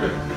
对。